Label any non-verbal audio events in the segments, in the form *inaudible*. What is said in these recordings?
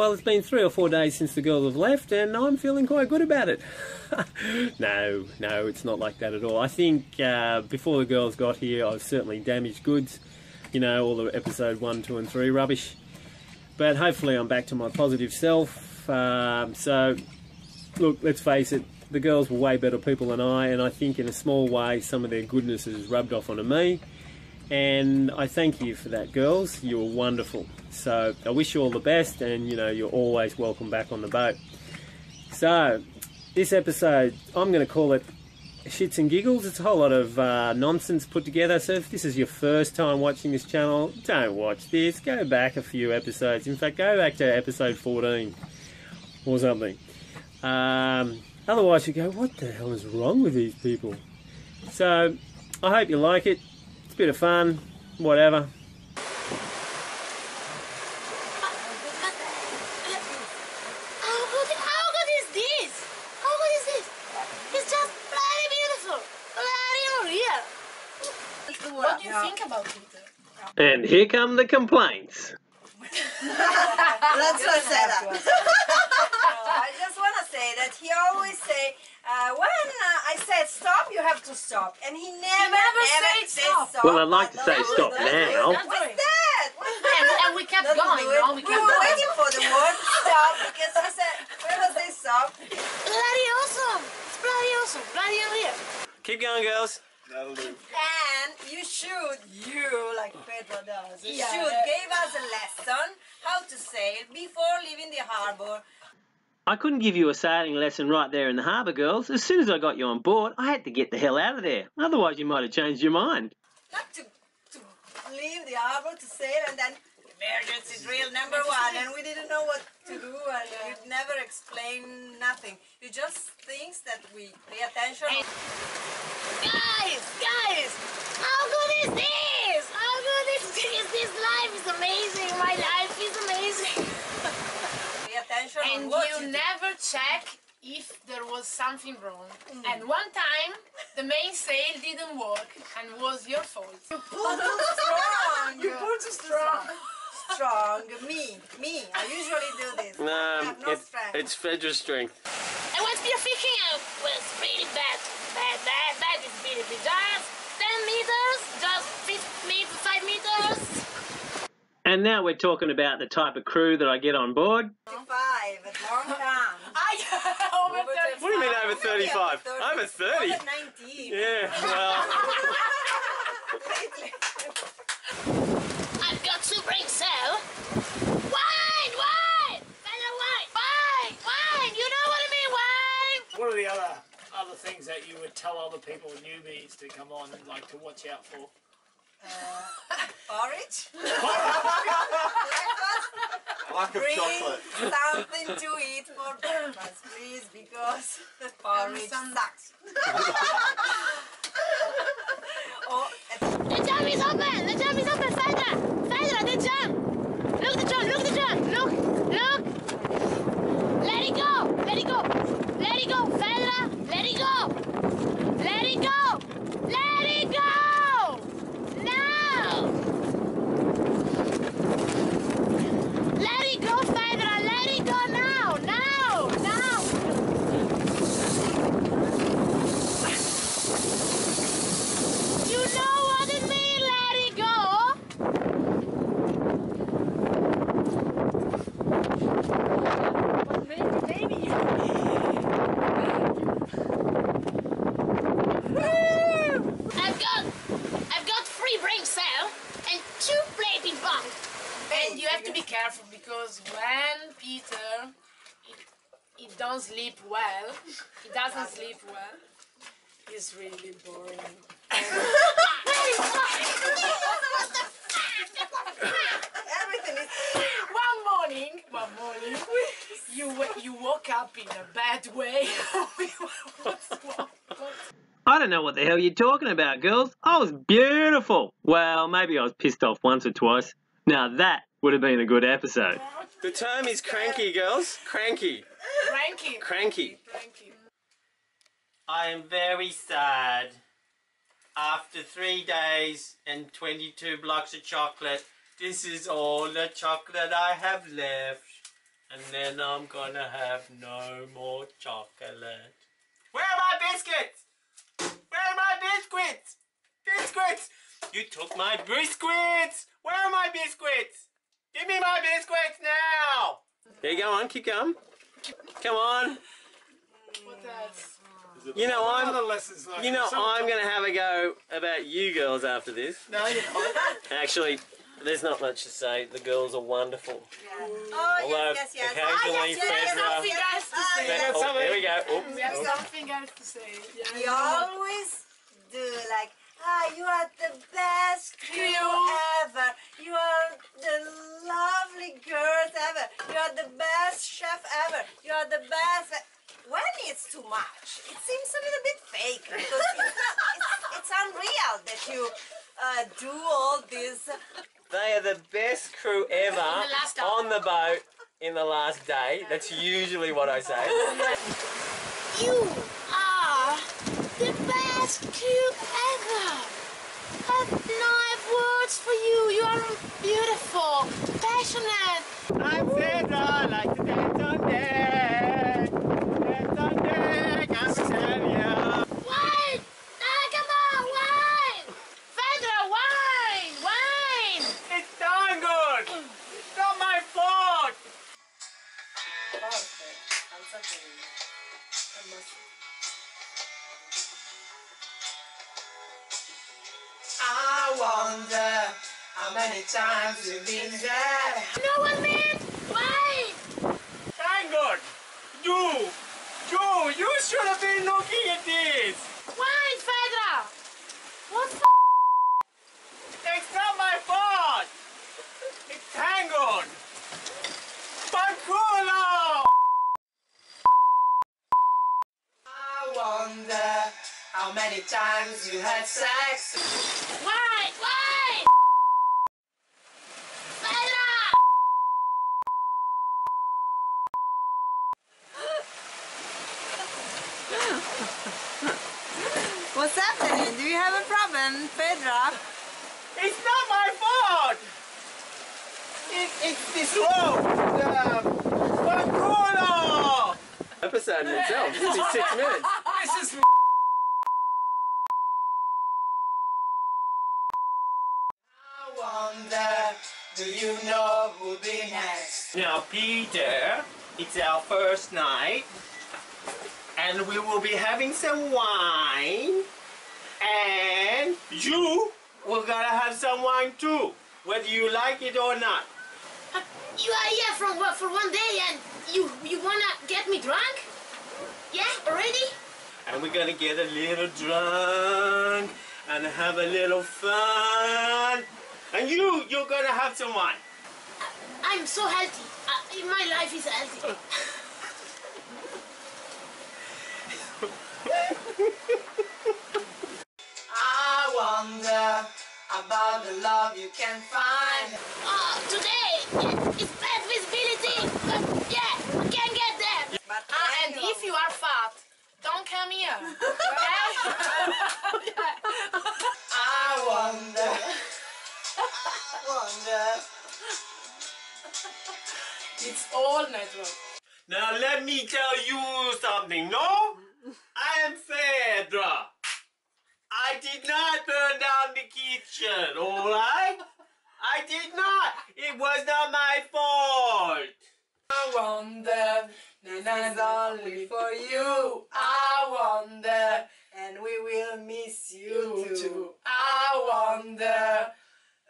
Well, it's been three or four days since the girls have left, and I'm feeling quite good about it. *laughs* no, no, it's not like that at all. I think uh, before the girls got here, I was certainly damaged goods. You know, all the episode one, two, and three rubbish. But hopefully, I'm back to my positive self. Um, so, look, let's face it, the girls were way better people than I, and I think in a small way, some of their goodness has rubbed off onto me. And I thank you for that, girls. You were wonderful. So I wish you all the best, and you know, you're always welcome back on the boat. So, this episode, I'm going to call it Shits and Giggles. It's a whole lot of uh, nonsense put together. So, if this is your first time watching this channel, don't watch this. Go back a few episodes. In fact, go back to episode 14 or something. Um, otherwise, you go, what the hell is wrong with these people? So, I hope you like it. It's a bit of fun, whatever. How good, how good is this? How good is this? It's just bloody beautiful. Bloody unreal. What do you think about Peter? And here come the complaints. Let's not say that. I just want to say that he always say, uh, when uh, I said stop, you have to stop, and he never, never never said stop. Well, I'd like to say No, stop no, now. What's that? What's And, that? and we kept Doesn't going, do you it. know, we We kept were going. waiting for the word stop because he said, when was they stop? Bloody awesome. It's bloody awesome. Bloody unreal. Keep going, girls. And you should, you like Pedro does, you Yeah. should give us a lesson how to sail before leaving the harbor. I couldn't give you a sailing lesson right there in the harbour, girls. As soon as I got you on board, I had to get the hell out of there. Otherwise, you might have changed your mind. not to to leave the harbor to sail and then emergency drill number one and we didn't know what to do *laughs* and you'd never explain nothing. You just think that we pay attention. Guys, guys, how good is this? How good is *laughs* this? This life is amazing. My life is amazing. *laughs* Pay attention on and what you you never check if there was something wrong. Mm. And one time, the main sail didn't work and was your fault. do. Pull too strong. You pull too strong. Strong. Me. Me. I usually do this. I have no strength. Fedra's strength. I went spear fishing and it was really bad. Bad, bad, bad. It's really bad. Just 10 meters, just 5 meters, 5 meters. And now we're talking about the type of crew that I get on board. Five at long time. *laughs* I over Over 35. What do you mean over 35? Over Over 30? Over 19. Yeah, well, *laughs* *laughs* I've got to bring sail. Wine, wine! Fella, wine! Wine, wine! You know what I mean, wine! What are the other other things that you would tell other people, newbies, to come on and like to watch out for? Uh, *laughs* porridge. *laughs* Lack of Bring chocolate. something to eat for breakfast, please, because *laughs* the porridge some- sucks. oh, and The jam is open! The jam is open! Fedra! Fedra, the jam! Look the jam! Look the jam! Look! Look! Let it go! Let it go! Let it go, Fedra! Let it go! Let it go! Let it go! Now! Let it go, Fedra! Let it go now! Now! Now! You know what it means, let it go! I've got, I've got three brain cell and two play ping. And you have to be careful because when Peter he, he don't sleep well, he doesn't sleep well, he's really boring. everything is. One morning, one morning, you you woke up in a bad way. *laughs* What's wrong? What's- I don't know what the hell you're talking about, girls. I was beautiful. Well, maybe I was pissed off once or twice. Now that would have been a good episode. The term is cranky, girls. Cranky. Cranky. Cranky. Frankie. I am very sad. After three days and 22 blocks of chocolate, this is all the chocolate I have left. and then I'm gonna have no more chocolate. Where are my biscuits? Where are my biscuits? Biscuits! You took my biscuits! Where are my biscuits? Give me my biscuits now! There you go on, keep going. Come on. What else? You know I'm like you know I'm gonna have a go about you girls after this. No, you're not. *laughs* Actually, there's not much to say. The girls are wonderful. Oh, Although yes, yes, oh, yes. occasionally yes, yes, Fedra- Something else to say. yes. Oh, there we go. We have oh. something else to say. Yeah, We always do like, ah, you are the best crew ever. You are the lovely girls ever. You are the best chef ever. You are the best. When it's too much, it seems a little bit fake because it's, *laughs* it's, it's unreal that you uh, do all this. They are the best crew ever last hour. on the boat in the last day. That's usually what I say. *laughs* You are the best crew ever. I've no words for you. You are beautiful, passionate. I'm Sandra. I like to dance on deck. Dance on deck. I'm Sandra. Wine! Ah, come on, wine! Fedra, wine! Wine! It's darn good. It's not my fault. I wonder how many times you've been there. No one meant wine! Thank God. You, you, you should have been looking at this. Wine, Fedra! What the It's not my fault. It's tangled. Panculo. I wonder how many times you had sex. Wine! Wine! Fedra! What's happening? Do you have a problem, Fedra? It's not my fault. It, it's this road. The Panculo. Episode in itself. It's six minutes. This is I wonder, do you know who'll be next? Now, Peter, it's our first night, and we will be having some wine, and you will gonna have some wine too, whether you like it or not. You are here from what for one day and you you wanna get me drunk? Yeah, already? And we're gonna get a little drunk and have a little fun. And you, you're gonna have some wine. I'm so healthy. Uh, my life is healthy. *laughs* I wonder about the love you can find. Oh, today it's bad visibility, but yeah, we can get there. But Ah, and if you are fat, don't come here. Okay? *laughs* I wonder, wonder. it's all natural. Now let me tell you something, no? I am Fedra. I did not burn down the kitchen, alright? I did not. It was not my fault. I wonder, Nana's only for you. I wonder, and we will miss you, you too. too. I wonder.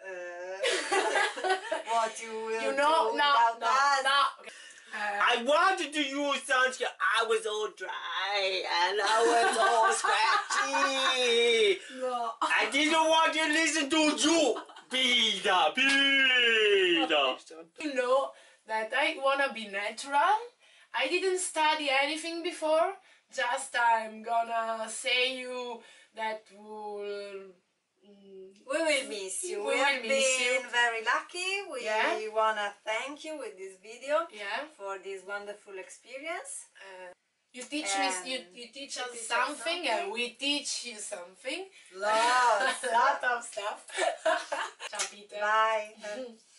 Uh, *laughs* what you will You know, do no, without no, us. no. Okay. Uh, I wanted to use sunscreen. I was all dry and I was all *laughs* scratchy. No. I didn't want to listen to you. Peter, Peter. you know that I wanna be natural. I didn't study anything before. Just I'm gonna say you that will. mm, We will miss you. We We, will have miss been you. very lucky. We Yeah. wanna thank you with this video Yeah. for this wonderful experience. Uh, you teach me. You, you teach us teach something, and we teach you something. Lots. *laughs* lot of stuff. *laughs* Ciao, Peter. Bye. *laughs*